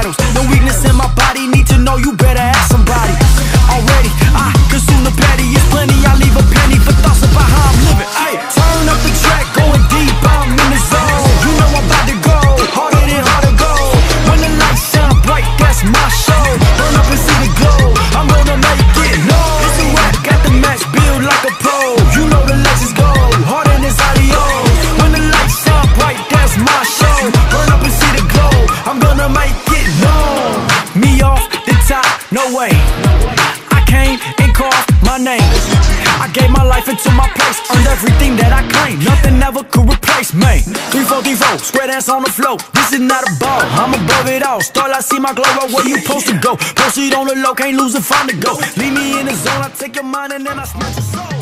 battles. No weakness in my To my place Earned everything that I claim. Nothing ever could replace me. 3434, square dance on the floor. This is not a ball, I'm above it all. Starlight see my glow, right where you supposed to go? Post it on the low, can't lose if I'm to go. Leave me in the zone, I take your mind and then I snatch your soul.